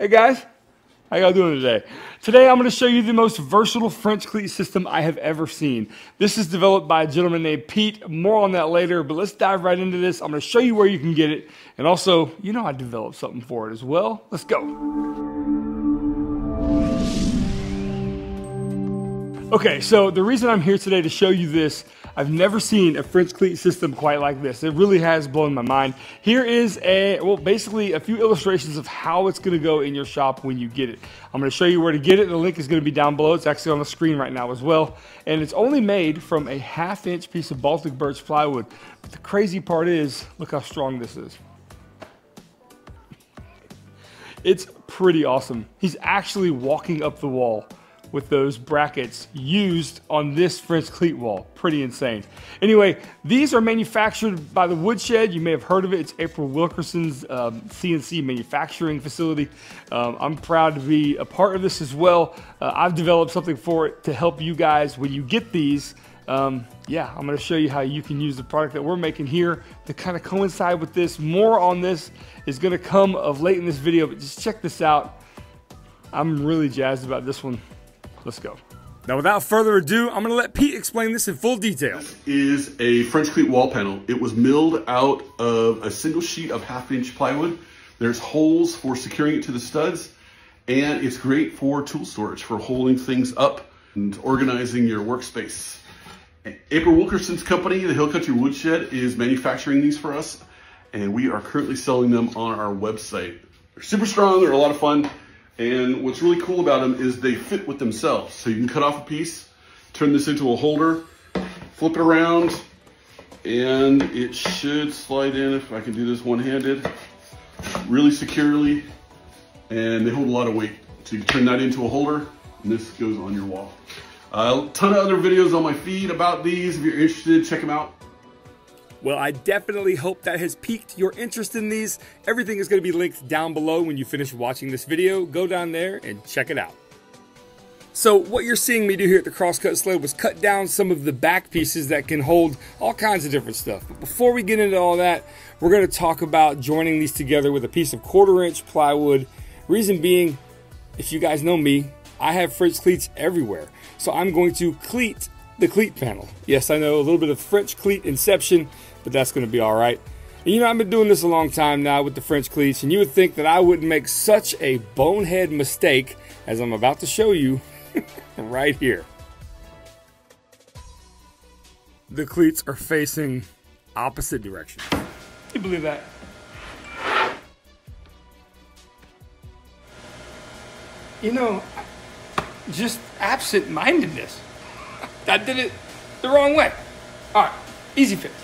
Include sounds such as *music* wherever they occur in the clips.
Hey guys, how y'all doing today? Today I'm going to show you the most versatile French cleat system I have ever seen. This is developed by a gentleman named Pete. More on that later, but let's dive right into this. I'm going to show you where you can get it. And also, you know I developed something for it as well. Let's go. Okay, so the reason I'm here today to show you this, I've never seen a French cleat system quite like this. It really has blown my mind. Here is a, well, basically a few illustrations of how it's gonna go in your shop when you get it. I'm gonna show you where to get it. The link is gonna be down below. It's actually on the screen right now as well. And it's only made from a half inch piece of Baltic birch plywood. But the crazy part is, look how strong this is. It's pretty awesome. He's actually walking up the wall with those brackets used on this French cleat wall. Pretty insane. Anyway, these are manufactured by the Woodshed. You may have heard of it. It's April Wilkerson's um, CNC manufacturing facility. Um, I'm proud to be a part of this as well. Uh, I've developed something for it to help you guys when you get these. Um, yeah, I'm gonna show you how you can use the product that we're making here to kind of coincide with this. More on this is gonna come of late in this video, but just check this out. I'm really jazzed about this one. Let's go. Now, without further ado, I'm going to let Pete explain this in full detail. This is a French cleat wall panel. It was milled out of a single sheet of half inch plywood. There's holes for securing it to the studs, and it's great for tool storage, for holding things up and organizing your workspace. April Wilkerson's company, the Hill Country Woodshed, is manufacturing these for us, and we are currently selling them on our website. They're super strong, they're a lot of fun. And what's really cool about them is they fit with themselves. So you can cut off a piece, turn this into a holder, flip it around, and it should slide in if I can do this one-handed, really securely, and they hold a lot of weight. So you turn that into a holder, and this goes on your wall. A ton of other videos on my feed about these. If you're interested, check them out. Well, I definitely hope that has piqued your interest in these. Everything is going to be linked down below when you finish watching this video. Go down there and check it out. So what you're seeing me do here at the Crosscut Sled was cut down some of the back pieces that can hold all kinds of different stuff. But before we get into all that, we're going to talk about joining these together with a piece of quarter inch plywood. Reason being, if you guys know me, I have French cleats everywhere. So I'm going to cleat the cleat panel. Yes, I know a little bit of French cleat inception, but that's going to be all right. And you know, I've been doing this a long time now with the French cleats, and you would think that I wouldn't make such a bonehead mistake as I'm about to show you *laughs* right here. The cleats are facing opposite directions. Can you believe that? You know, just absent-mindedness. I did it the wrong way. All right, easy fix.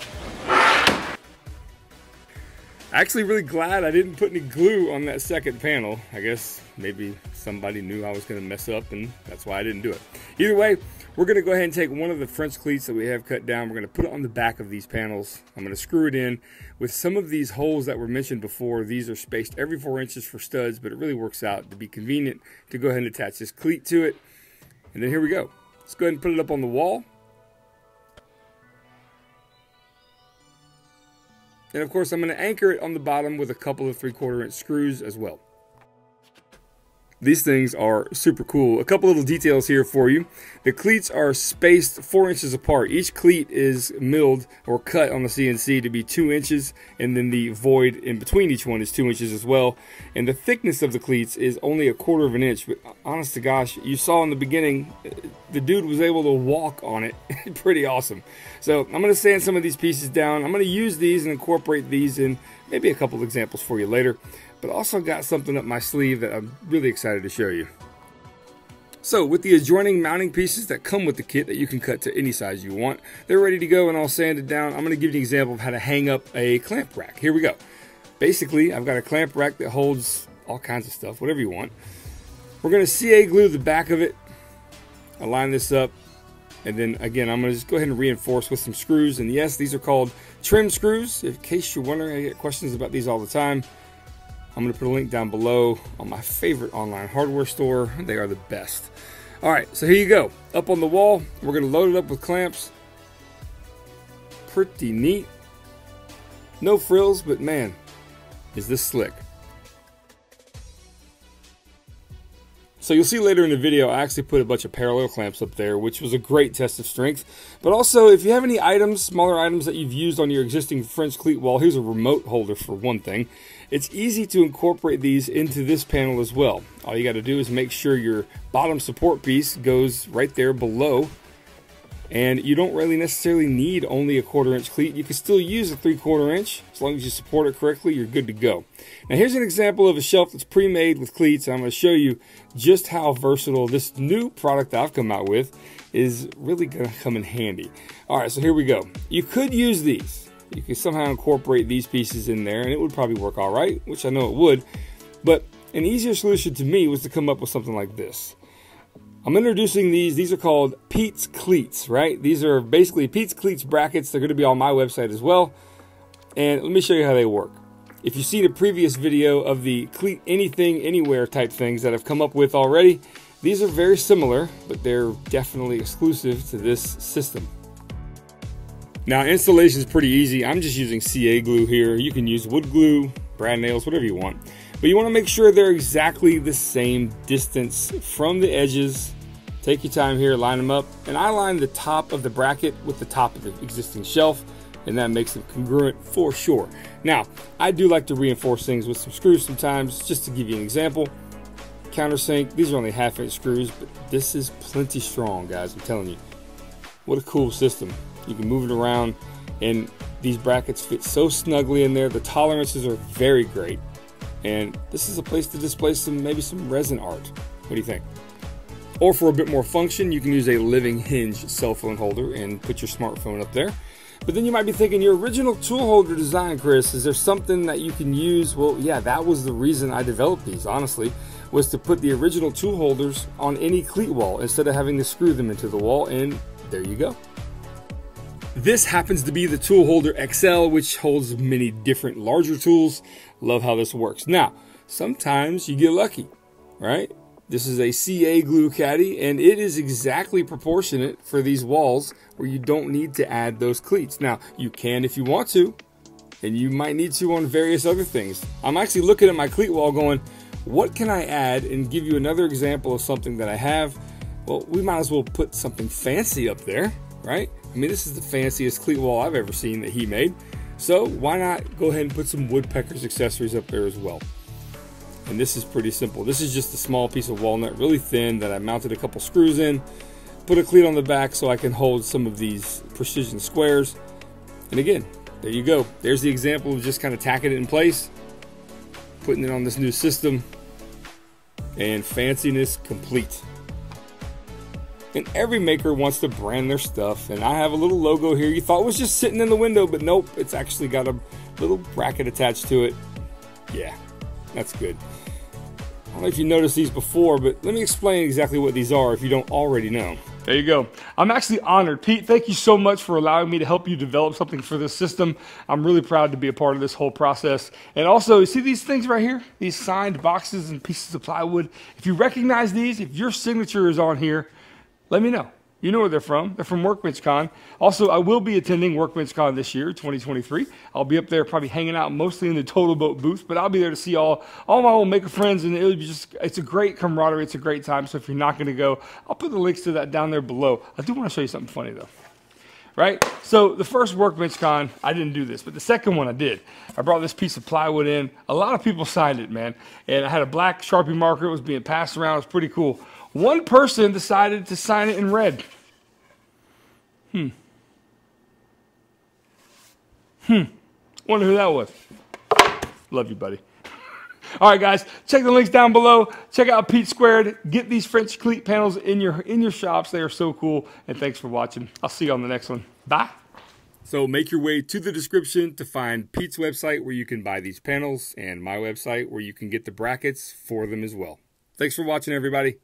Actually, really glad I didn't put any glue on that second panel. I guess maybe somebody knew I was going to mess up, and that's why I didn't do it. Either way, we're going to go ahead and take one of the French cleats that we have cut down. We're going to put it on the back of these panels. I'm going to screw it in. With some of these holes that were mentioned before, these are spaced every four inches for studs, but it really works out to be convenient to go ahead and attach this cleat to it. And then here we go. Let's go ahead and put it up on the wall. And of course, I'm going to anchor it on the bottom with a couple of 3 quarter inch screws as well. These things are super cool. A couple little details here for you. The cleats are spaced four inches apart. Each cleat is milled or cut on the CNC to be two inches, and then the void in between each one is two inches as well. And the thickness of the cleats is only a quarter of an inch, but honest to gosh, you saw in the beginning, the dude was able to walk on it. *laughs* Pretty awesome. So I'm going to sand some of these pieces down. I'm going to use these and incorporate these in maybe a couple examples for you later but also got something up my sleeve that I'm really excited to show you. So with the adjoining mounting pieces that come with the kit that you can cut to any size you want, they're ready to go and all sanded down. I'm going to give you an example of how to hang up a clamp rack. Here we go. Basically, I've got a clamp rack that holds all kinds of stuff, whatever you want. We're going to CA glue the back of it, align this up, and then again, I'm going to just go ahead and reinforce with some screws. And yes, these are called trim screws. In case you're wondering, I get questions about these all the time. I'm going to put a link down below on my favorite online hardware store. They are the best. All right, so here you go. Up on the wall, we're going to load it up with clamps. Pretty neat. No frills, but man, is this slick. So you'll see later in the video, I actually put a bunch of parallel clamps up there, which was a great test of strength. But also, if you have any items, smaller items that you've used on your existing French cleat wall, here's a remote holder for one thing. It's easy to incorporate these into this panel as well. All you got to do is make sure your bottom support piece goes right there below and you don't really necessarily need only a quarter inch cleat. You can still use a three quarter inch. As long as you support it correctly, you're good to go. Now here's an example of a shelf that's pre-made with cleats. I'm going to show you just how versatile this new product that I've come out with is really going to come in handy. All right, so here we go. You could use these. You could somehow incorporate these pieces in there and it would probably work all right, which I know it would. But an easier solution to me was to come up with something like this. I'm introducing these. These are called Pete's Cleats, right? These are basically Pete's Cleats brackets. They're going to be on my website as well. And let me show you how they work. If you've seen a previous video of the cleat anything, anywhere type things that I've come up with already, these are very similar, but they're definitely exclusive to this system. Now installation is pretty easy. I'm just using CA glue here. You can use wood glue, brad nails, whatever you want. But you want to make sure they're exactly the same distance from the edges Take your time here, line them up. And I line the top of the bracket with the top of the existing shelf, and that makes them congruent for sure. Now, I do like to reinforce things with some screws sometimes, just to give you an example. Countersink, these are only half inch screws, but this is plenty strong, guys, I'm telling you. What a cool system. You can move it around, and these brackets fit so snugly in there. The tolerances are very great. And this is a place to display some, maybe some resin art. What do you think? Or for a bit more function, you can use a living hinge cell phone holder and put your smartphone up there. But then you might be thinking, your original tool holder design, Chris, is there something that you can use? Well, yeah, that was the reason I developed these, honestly, was to put the original tool holders on any cleat wall instead of having to screw them into the wall, and there you go. This happens to be the tool holder XL, which holds many different larger tools. Love how this works. Now, sometimes you get lucky, right? This is a CA glue caddy and it is exactly proportionate for these walls where you don't need to add those cleats. Now, you can if you want to, and you might need to on various other things. I'm actually looking at my cleat wall going, what can I add and give you another example of something that I have? Well, we might as well put something fancy up there, right? I mean, this is the fanciest cleat wall I've ever seen that he made. So why not go ahead and put some woodpeckers accessories up there as well. And this is pretty simple. This is just a small piece of walnut, really thin, that I mounted a couple screws in. Put a cleat on the back so I can hold some of these precision squares. And again, there you go. There's the example of just kind of tacking it in place, putting it on this new system, and fanciness complete. And every maker wants to brand their stuff, and I have a little logo here you thought was just sitting in the window, but nope, it's actually got a little bracket attached to it. Yeah, that's good. I don't know if you noticed these before, but let me explain exactly what these are if you don't already know. There you go. I'm actually honored. Pete, thank you so much for allowing me to help you develop something for this system. I'm really proud to be a part of this whole process. And also, you see these things right here? These signed boxes and pieces of plywood. If you recognize these, if your signature is on here, let me know. You know where they're from. They're from WorkbenchCon. Also, I will be attending WorkbenchCon this year, 2023. I'll be up there probably hanging out mostly in the Total Boat booth, but I'll be there to see all, all my old maker friends, and it'll be just, it's a great camaraderie. It's a great time. So if you're not going to go, I'll put the links to that down there below. I do want to show you something funny though right? So the first WorkbenchCon, I didn't do this, but the second one I did. I brought this piece of plywood in. A lot of people signed it, man. And I had a black Sharpie marker. It was being passed around. It was pretty cool. One person decided to sign it in red. Hmm. Hmm. Wonder who that was. Love you, buddy. *laughs* All right, guys, check the links down below. Check out Pete Squared. Get these French cleat panels in your in your shops. They are so cool. And thanks for watching. I'll see you on the next one. Bye. So make your way to the description to find Pete's website where you can buy these panels and my website where you can get the brackets for them as well. Thanks for watching, everybody.